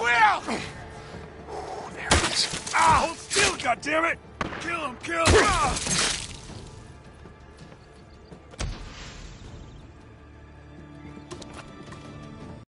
turn. Oh, There it is. Ah, hold still, goddammit! Kill him, kill him! Ah.